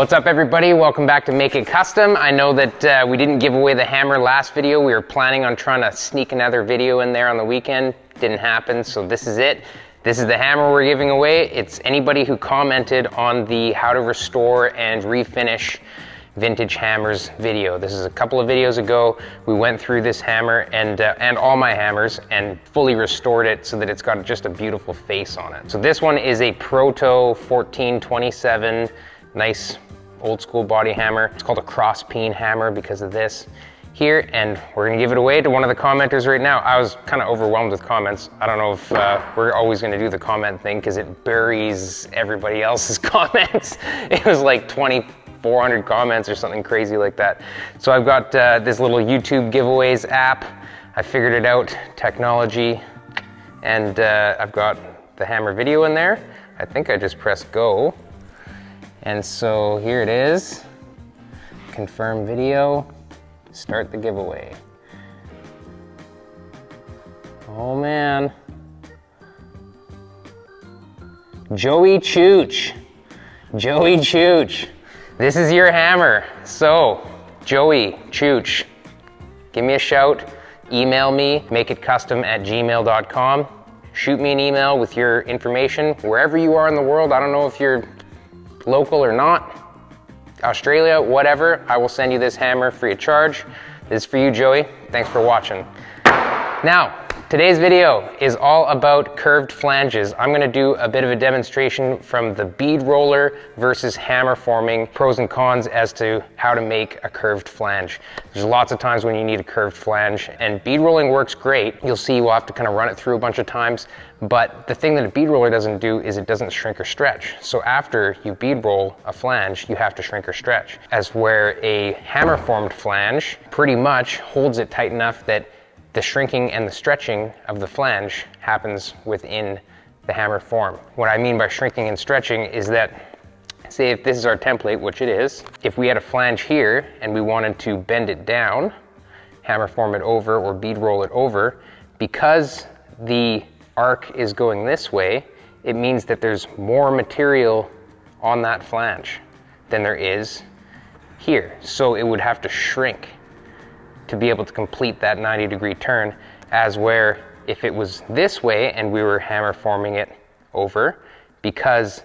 What's up everybody? Welcome back to Make It Kustom. I know that uh, we didn't give away the hammer last video. We were planning on trying to sneak another video in there on the weekend. Didn't happen, so this is it. This is the hammer we're giving away. It's anybody who commented on the how to restore and refinish vintage hammers video. This is a couple of videos ago. We went through this hammer and, uh, and all my hammers and fully restored it so that it's got just a beautiful face on it. So this one is a Proto 1427 nice old school body hammer. It's called a cross peen hammer because of this here and we're gonna give it away to one of the commenters right now. I was kind of overwhelmed with comments. I don't know if uh, we're always gonna do the comment thing because it buries everybody else's comments. It was like 2,400 comments or something crazy like that. So I've got uh, this little YouTube giveaways app. I figured it out, technology, and uh, I've got the hammer video in there. I think I just pressed go and so here it is, confirm video, start the giveaway. Oh man. Joey Chooch, Joey Chooch, this is your hammer. So, Joey Chooch, give me a shout, email me, makeitkustom at gmail.com. Shoot me an email with your information wherever you are in the world. I don't know if you're local or not, Australia, whatever, I will send you this hammer free of charge. This is for you, Joey. Thanks for watching. Now, today's video is all about curved flanges. I'm gonna do a bit of a demonstration from the bead roller versus hammer forming, pros and cons as to how to make a curved flange. There's lots of times when you need a curved flange and bead rolling works great. You'll see we'll have to kind of run it through a bunch of times, but the thing that a bead roller doesn't do is it doesn't shrink or stretch. So after you bead roll a flange, you have to shrink or stretch. As where a hammer formed flange pretty much holds it tight enough that the shrinking and the stretching of the flange happens within the hammer form. What I mean by shrinking and stretching is that say if this is our template, which it is, if we had a flange here and we wanted to bend it down, hammer form it over or bead roll it over, because the arc is going this way, it means that there's more material on that flange than there is here. So it would have to shrink to be able to complete that 90 degree turn as where if it was this way and we were hammer forming it over, because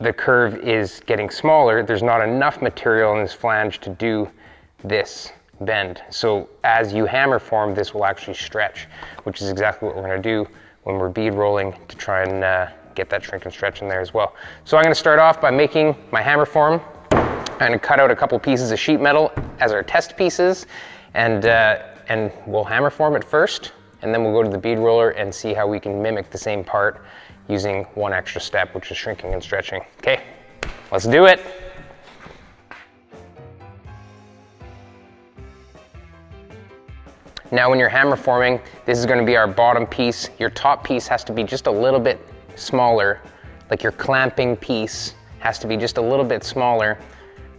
the curve is getting smaller, there's not enough material in this flange to do this bend. So as you hammer form, this will actually stretch, which is exactly what we're gonna do when we're bead rolling to try and uh, get that shrink and stretch in there as well. So I'm gonna start off by making my hammer form. I'm gonna cut out a couple pieces of sheet metal as our test pieces and, uh, and we'll hammer form it first and then we'll go to the bead roller and see how we can mimic the same part using one extra step, which is shrinking and stretching. Okay, let's do it. Now when you're hammer forming, this is gonna be our bottom piece. Your top piece has to be just a little bit smaller, like your clamping piece has to be just a little bit smaller,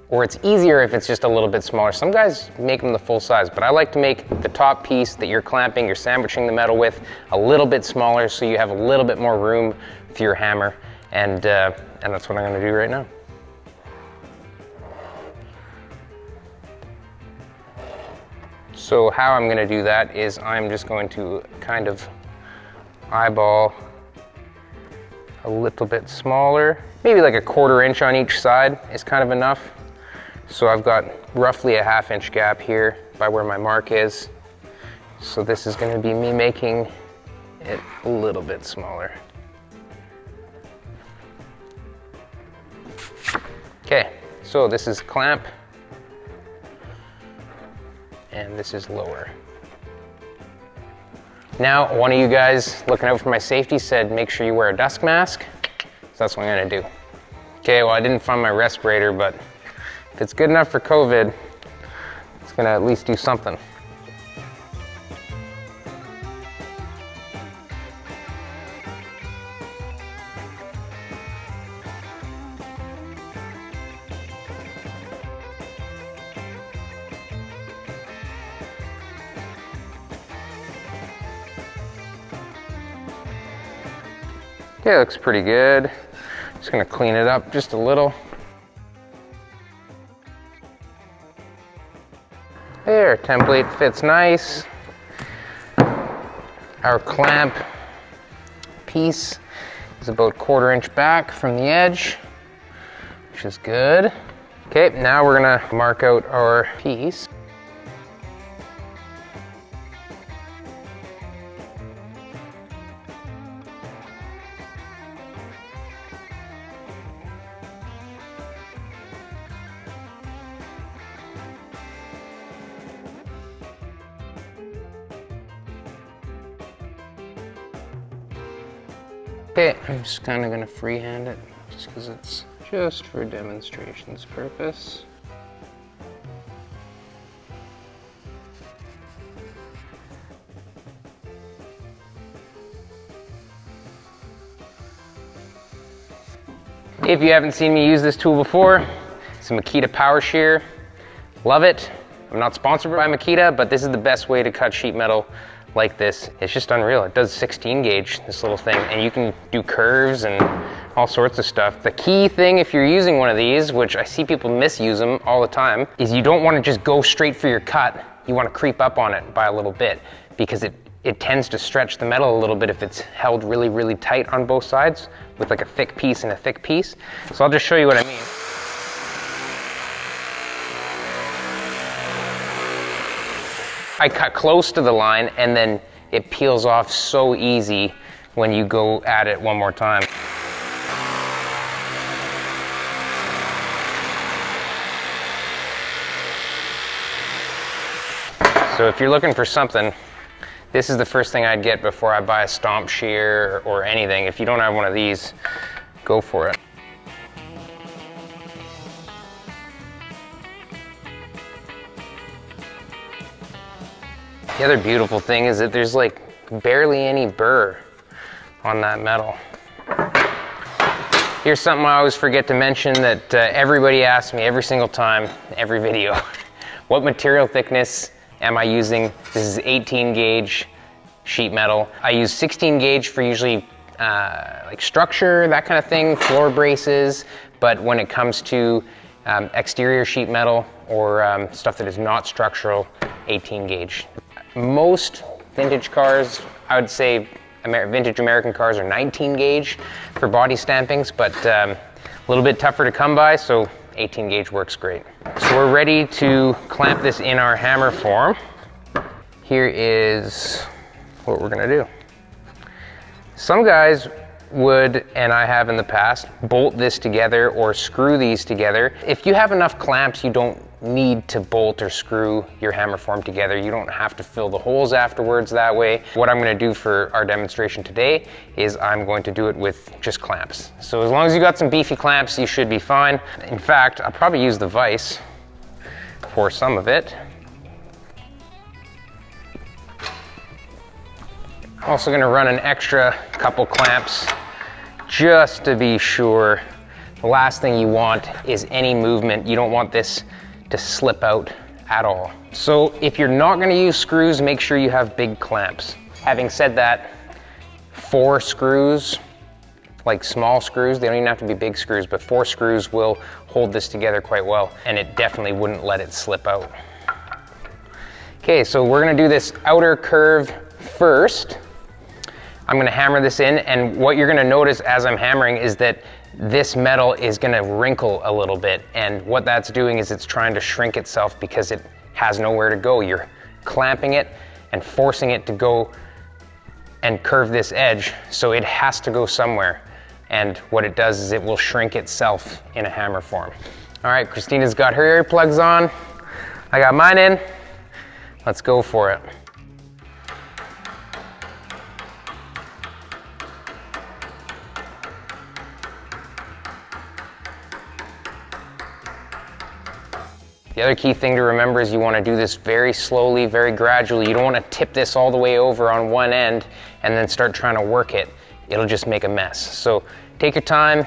or it's easier if it's just a little bit smaller. Some guys make them the full size, but I like to make the top piece that you're clamping, you're sandwiching the metal with, a little bit smaller so you have a little bit more room for your hammer, and, uh, and that's what I'm gonna do right now. So how I'm gonna do that is I'm just going to kind of eyeball a little bit smaller, maybe like a quarter inch on each side is kind of enough. So I've got roughly a half inch gap here by where my mark is. So this is gonna be me making it a little bit smaller. Okay, so this is clamp and this is lower. Now, one of you guys looking out for my safety said, make sure you wear a dust mask. So that's what I'm gonna do. Okay, well, I didn't find my respirator, but if it's good enough for COVID, it's gonna at least do something. Yeah, it looks pretty good. Just gonna clean it up just a little. There, template fits nice. Our clamp piece is about quarter inch back from the edge, which is good. Okay, now we're gonna mark out our piece. I'm just kind of gonna freehand it just because it's just for demonstration's purpose. If you haven't seen me use this tool before, it's a Makita Power Shear. Love it. I'm not sponsored by Makita, but this is the best way to cut sheet metal like this. It's just unreal. It does 16 gauge, this little thing, and you can do curves and all sorts of stuff. The key thing if you're using one of these, which I see people misuse them all the time, is you don't want to just go straight for your cut. You want to creep up on it by a little bit because it, it tends to stretch the metal a little bit if it's held really, really tight on both sides with like a thick piece and a thick piece. So I'll just show you what I mean. I cut close to the line and then it peels off so easy when you go at it one more time. So if you're looking for something, this is the first thing I'd get before I buy a stomp shear or anything. If you don't have one of these, go for it. The other beautiful thing is that there's like barely any burr on that metal. Here's something I always forget to mention that uh, everybody asks me every single time, every video. what material thickness am I using? This is 18 gauge sheet metal. I use 16 gauge for usually uh, like structure, that kind of thing, floor braces, but when it comes to um, exterior sheet metal or um, stuff that is not structural, 18 gauge. Most vintage cars, I would say Amer vintage American cars are 19 gauge for body stampings, but um, a little bit tougher to come by, so 18 gauge works great. So we're ready to clamp this in our hammer form. Here is what we're gonna do. Some guys would, and I have in the past, bolt this together or screw these together. If you have enough clamps, you don't need to bolt or screw your hammer form together. You don't have to fill the holes afterwards that way. What I'm gonna do for our demonstration today is I'm going to do it with just clamps. So as long as you got some beefy clamps, you should be fine. In fact, I'll probably use the vise for some of it. I'm also gonna run an extra couple clamps just to be sure. The last thing you want is any movement. You don't want this to slip out at all. So if you're not gonna use screws, make sure you have big clamps. Having said that, four screws, like small screws, they don't even have to be big screws, but four screws will hold this together quite well, and it definitely wouldn't let it slip out. Okay, so we're gonna do this outer curve first. I'm gonna hammer this in and what you're gonna notice as I'm hammering is that this metal is gonna wrinkle a little bit and what that's doing is it's trying to shrink itself because it has nowhere to go. You're clamping it and forcing it to go and curve this edge so it has to go somewhere and what it does is it will shrink itself in a hammer form. All right, Christina's got her earplugs on. I got mine in. Let's go for it. The other key thing to remember is you want to do this very slowly, very gradually. You don't want to tip this all the way over on one end and then start trying to work it. It'll just make a mess. So take your time,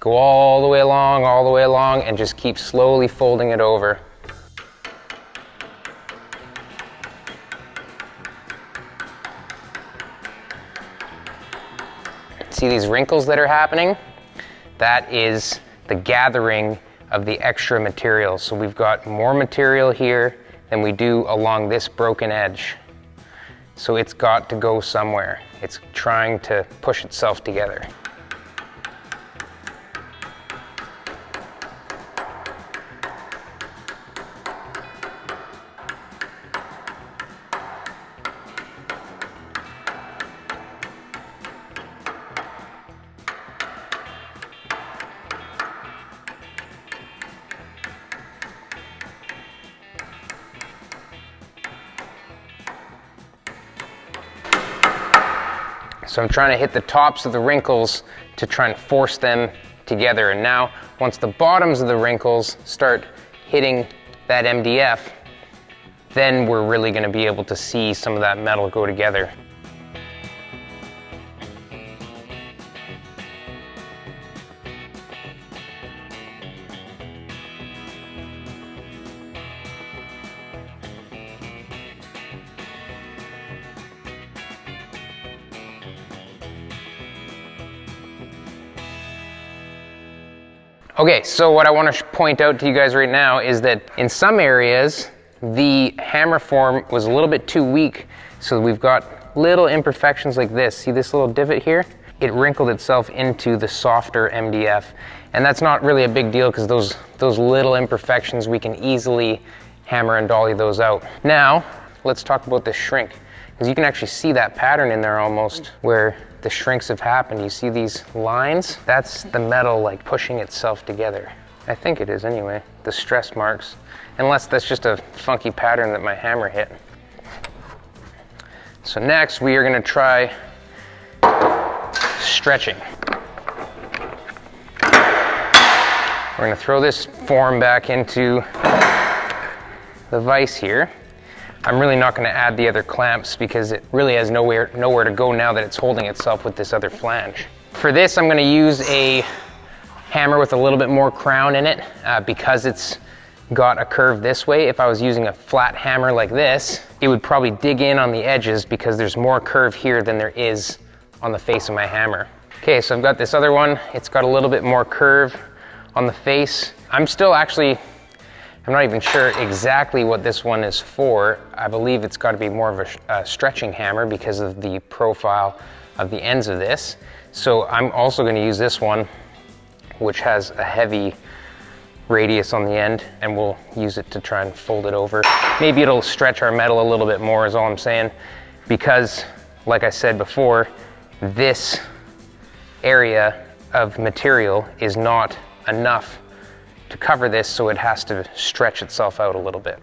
go all the way along, all the way along, and just keep slowly folding it over. See these wrinkles that are happening? That is the gathering of the extra material. So we've got more material here than we do along this broken edge. So it's got to go somewhere. It's trying to push itself together. I'm trying to hit the tops of the wrinkles to try and force them together. And now, once the bottoms of the wrinkles start hitting that MDF, then we're really gonna be able to see some of that metal go together. Okay, so what I want to point out to you guys right now is that in some areas, the hammer form was a little bit too weak. So we've got little imperfections like this. See this little divot here? It wrinkled itself into the softer MDF. And that's not really a big deal because those, those little imperfections, we can easily hammer and dolly those out. Now, let's talk about the shrink. Because you can actually see that pattern in there almost where the shrinks have happened. You see these lines? That's the metal like pushing itself together. I think it is anyway, the stress marks. Unless that's just a funky pattern that my hammer hit. So next we are gonna try stretching. We're gonna throw this form back into the vise here. I'm really not gonna add the other clamps because it really has nowhere, nowhere to go now that it's holding itself with this other flange. For this, I'm gonna use a hammer with a little bit more crown in it uh, because it's got a curve this way. If I was using a flat hammer like this, it would probably dig in on the edges because there's more curve here than there is on the face of my hammer. Okay, so I've got this other one. It's got a little bit more curve on the face. I'm still actually I'm not even sure exactly what this one is for. I believe it's got to be more of a, a, stretching hammer because of the profile of the ends of this. So I'm also going to use this one, which has a heavy radius on the end, and we'll use it to try and fold it over. Maybe it'll stretch our metal a little bit more is all I'm saying, because like I said before, this area of material is not enough to cover this so it has to stretch itself out a little bit.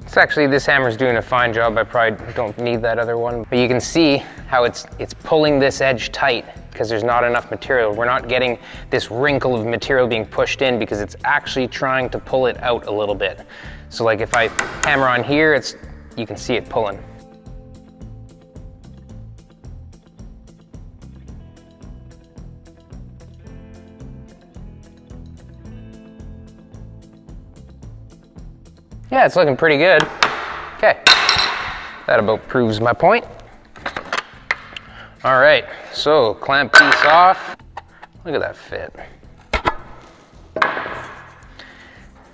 It's actually, this hammer's doing a fine job. I probably don't need that other one. But you can see how it's, it's pulling this edge tight because there's not enough material. We're not getting this wrinkle of material being pushed in because it's actually trying to pull it out a little bit. So like if I hammer on here, it's you can see it pulling. Yeah, it's looking pretty good. Okay, that about proves my point. All right, so clamp piece off. Look at that fit.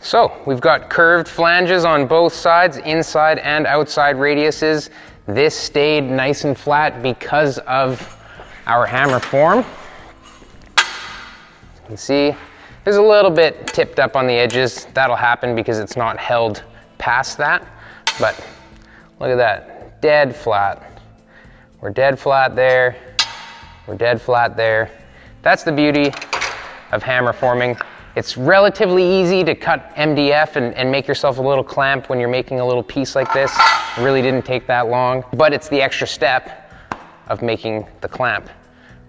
So we've got curved flanges on both sides, inside and outside radiuses. This stayed nice and flat because of our hammer form. You can see there's a little bit tipped up on the edges. That'll happen because it's not held past that. But look at that, dead flat. We're dead flat there. We're dead flat there. That's the beauty of hammer forming. It's relatively easy to cut MDF and, and, make yourself a little clamp when you're making a little piece like this. It really didn't take that long, but it's the extra step of making the clamp.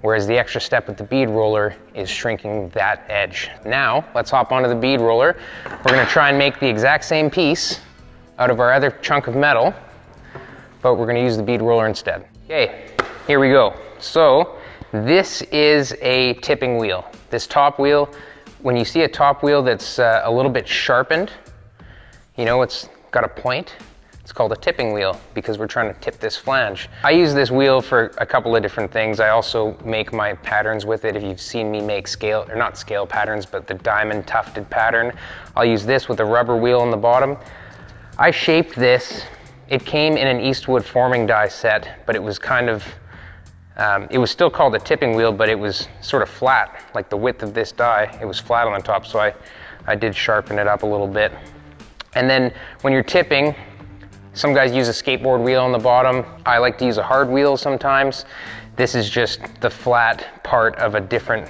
Whereas the extra step with the bead roller is shrinking that edge. Now, let's hop onto the bead roller. We're gonna try and make the exact same piece out of our other chunk of metal, but we're gonna use the bead roller instead. Okay, here we go. So, this is a tipping wheel. This top wheel when you see a top wheel that's uh, a little bit sharpened, you know, it's got a point, It's called a tipping wheel because we're trying to tip this flange. I use this wheel for a couple of different things. I also make my patterns with it. If you've seen me make scale, or not scale patterns, but the diamond tufted pattern, I'll use this with a rubber wheel on the bottom. I shaped this. It came in an Eastwood forming die set, but it was kind of, um, it was still called a tipping wheel, but it was sort of flat, like the width of this die. It was flat on the top, so I, I did sharpen it up a little bit. And then when you're tipping, some guys use a skateboard wheel on the bottom. I like to use a hard wheel sometimes. This is just the flat part of a different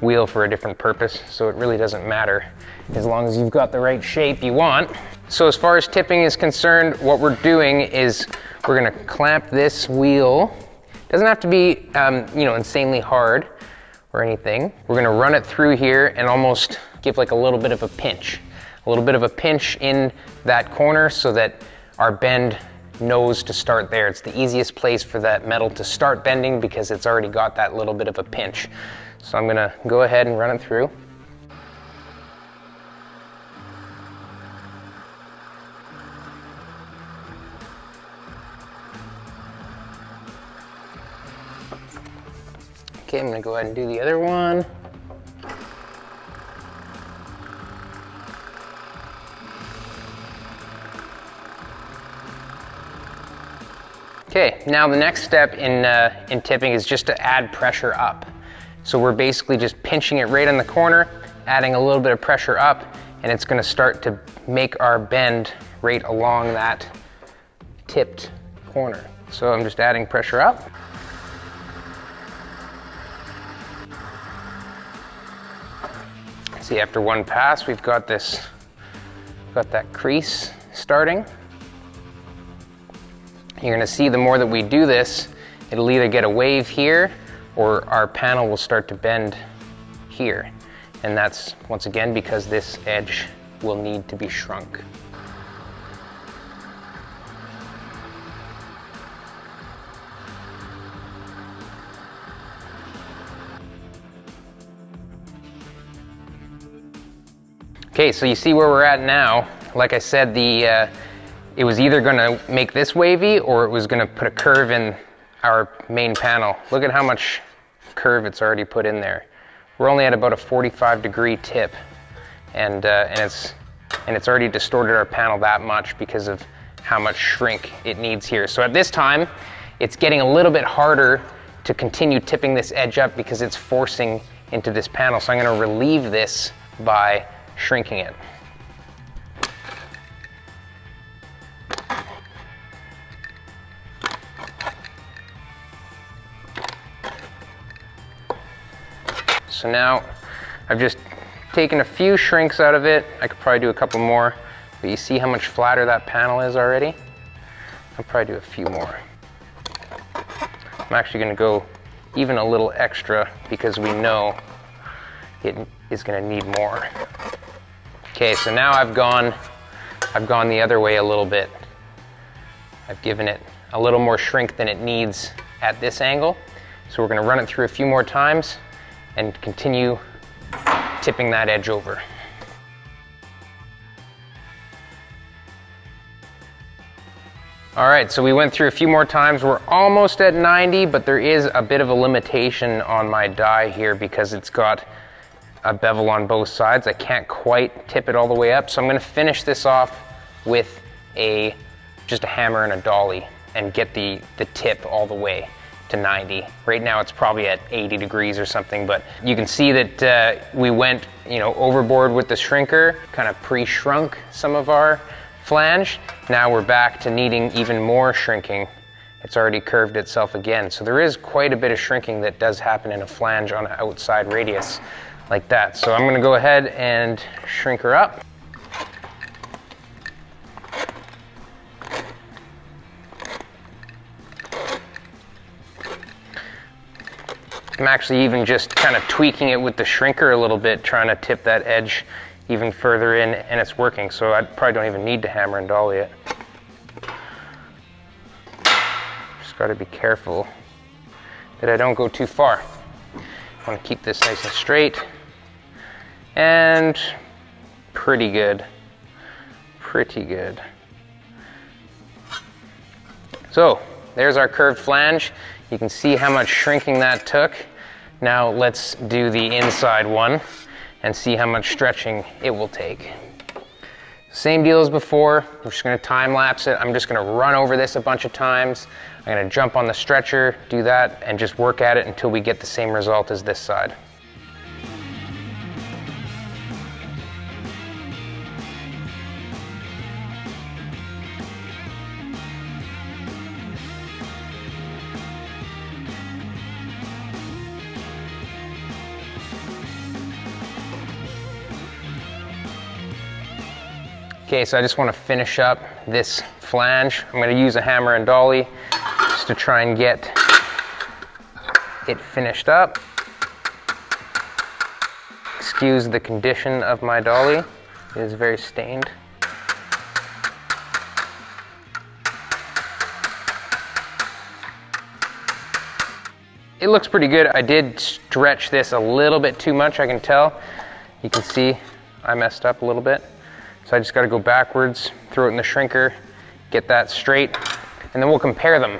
wheel for a different purpose, so it really doesn't matter as long as you've got the right shape you want. So as far as tipping is concerned, what we're doing is we're gonna clamp this wheel. Doesn't have to be, um, you know, insanely hard or anything. We're gonna run it through here and almost give like a little bit of a pinch. A little bit of a pinch in that corner so that our bend knows to start there. It's the easiest place for that metal to start bending because it's already got that little bit of a pinch. So I'm gonna go ahead and run it through. Okay, I'm gonna go ahead and do the other one. Okay, now the next step in, uh, in tipping is just to add pressure up. So we're basically just pinching it right on the corner, adding a little bit of pressure up, and it's gonna start to make our bend right along that tipped corner. So I'm just adding pressure up. See, after one pass, we've got this, got that crease starting. You're gonna see the more that we do this, it'll either get a wave here or our panel will start to bend here. And that's, once again, because this edge will need to be shrunk. Okay, so you see where we're at now. Like I said, the uh, it was either gonna make this wavy or it was gonna put a curve in our main panel. Look at how much curve it's already put in there. We're only at about a 45 degree tip and, uh, and, it's, and it's already distorted our panel that much because of how much shrink it needs here. So at this time, it's getting a little bit harder to continue tipping this edge up because it's forcing into this panel. So I'm gonna relieve this by shrinking it. So now I've just taken a few shrinks out of it. I could probably do a couple more, but you see how much flatter that panel is already? I'll probably do a few more. I'm actually gonna go even a little extra because we know it is gonna need more. Okay, so now I've gone, I've gone the other way a little bit. I've given it a little more shrink than it needs at this angle. So we're gonna run it through a few more times and continue tipping that edge over. All right, so we went through a few more times. We're almost at 90, but there is a bit of a limitation on my die here because it's got a bevel on both sides. I can't quite tip it all the way up, so I'm gonna finish this off with a just a hammer and a dolly and get the, the tip all the way to 90. Right now it's probably at 80 degrees or something, but you can see that uh, we went, you know, overboard with the shrinker, kind of pre-shrunk some of our flange. Now we're back to needing even more shrinking. It's already curved itself again. So there is quite a bit of shrinking that does happen in a flange on an outside radius like that. So I'm gonna go ahead and shrink her up. I'm actually even just kind of tweaking it with the shrinker a little bit, trying to tip that edge even further in, and it's working. So I probably don't even need to hammer and dolly it. Just got to be careful that I don't go too far. I want to keep this nice and straight. And pretty good. Pretty good. So there's our curved flange. You can see how much shrinking that took. Now let's do the inside one and see how much stretching it will take. Same deal as before, we're just gonna time lapse it. I'm just gonna run over this a bunch of times. I'm gonna jump on the stretcher, do that, and just work at it until we get the same result as this side. Okay, so I just want to finish up this flange. I'm going to use a hammer and dolly just to try and get it finished up. Excuse the condition of my dolly. It is very stained. It looks pretty good. I did stretch this a little bit too much, I can tell. You can see I messed up a little bit. So I just gotta go backwards, throw it in the shrinker, get that straight, and then we'll compare them.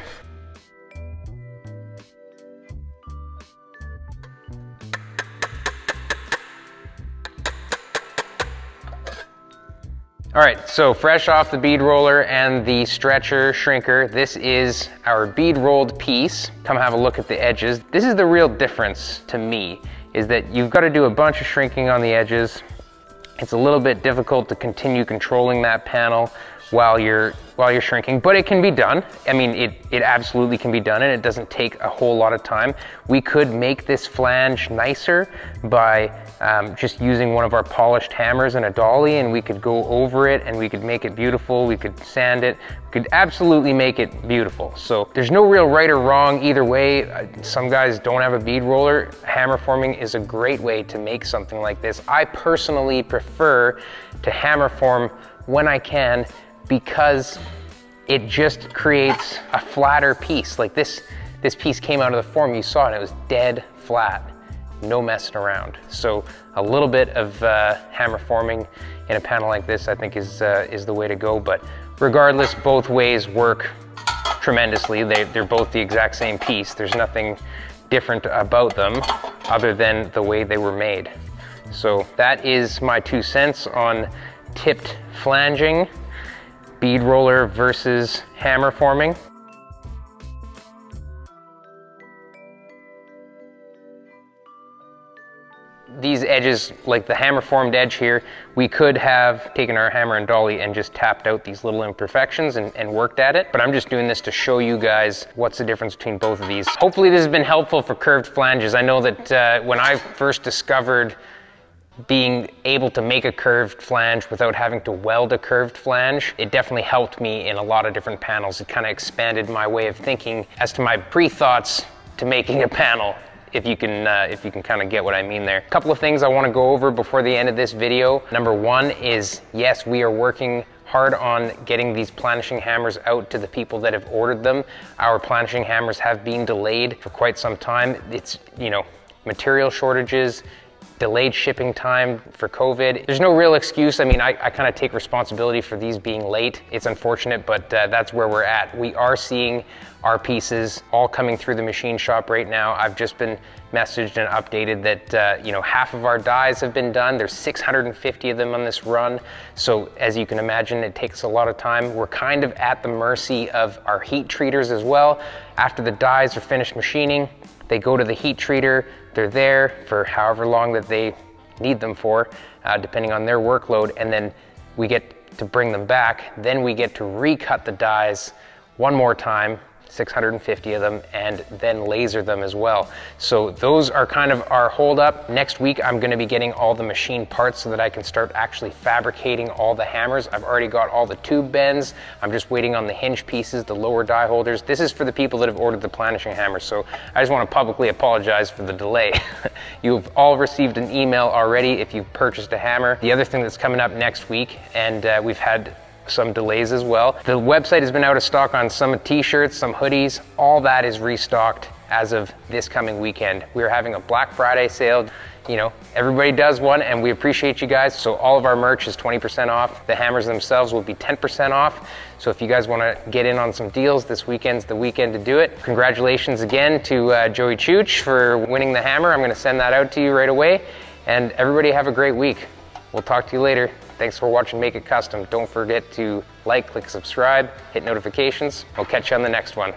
All right, so fresh off the bead roller and the stretcher shrinker, this is our bead rolled piece. Come have a look at the edges. This is the real difference to me, is that you've got to do a bunch of shrinking on the edges, it's a little bit difficult to continue controlling that panel while you're while you're shrinking, but it can be done. I mean, it, it absolutely can be done and it doesn't take a whole lot of time. We could make this flange nicer by um, just using one of our polished hammers and a dolly and we could go over it and we could make it beautiful. We could sand it, we could absolutely make it beautiful. So there's no real right or wrong either way. Uh, some guys don't have a bead roller. Hammer forming is a great way to make something like this. I personally prefer to hammer form when I can because it just creates a flatter piece. Like this, this piece came out of the form, you saw it, it was dead flat, no messing around. So a little bit of uh, hammer forming in a panel like this, I think is, uh, is the way to go. But regardless, both ways work tremendously. They, they're both the exact same piece. There's nothing different about them other than the way they were made. So that is my two cents on tipped flanging bead roller versus hammer forming. These edges, like the hammer formed edge here, we could have taken our hammer and dolly and just tapped out these little imperfections and, and worked at it. But I'm just doing this to show you guys what's the difference between both of these. Hopefully this has been helpful for curved flanges. I know that uh, when I first discovered being able to make a curved flange without having to weld a curved flange, it definitely helped me in a lot of different panels. It kind of expanded my way of thinking as to my pre-thoughts to making a panel if you can uh, if you can kind of get what I mean there. A couple of things I want to go over before the end of this video. Number one is yes, we are working hard on getting these planishing hammers out to the people that have ordered them. Our planishing hammers have been delayed for quite some time. It's, you know, material shortages, delayed shipping time for COVID. There's no real excuse. I mean, I, I kind of take responsibility for these being late. It's unfortunate, but uh, that's where we're at. We are seeing our pieces all coming through the machine shop right now. I've just been messaged and updated that uh, you know half of our dies have been done. There's 650 of them on this run. So as you can imagine, it takes a lot of time. We're kind of at the mercy of our heat treaters as well. After the dies are finished machining, they go to the heat treater, they're there for however long that they need them for, uh, depending on their workload, and then we get to bring them back. Then we get to recut the dies one more time 650 of them, and then laser them as well. So those are kind of our holdup. Next week, I'm gonna be getting all the machine parts so that I can start actually fabricating all the hammers. I've already got all the tube bends. I'm just waiting on the hinge pieces, the lower die holders. This is for the people that have ordered the planishing hammers. So I just wanna publicly apologize for the delay. you've all received an email already if you've purchased a hammer. The other thing that's coming up next week, and uh, we've had some delays as well. The website has been out of stock on some t-shirts, some hoodies, all that is restocked as of this coming weekend. We are having a Black Friday sale. You know, everybody does one and we appreciate you guys. So all of our merch is 20% off. The hammers themselves will be 10% off. So if you guys want to get in on some deals, this weekend's the weekend to do it. Congratulations again to uh, Joey Chooch for winning the hammer. I'm going to send that out to you right away. And everybody have a great week. We'll talk to you later. Thanks for watching Make It Kustom. Don't forget to like, click subscribe, hit notifications. We'll catch you on the next one.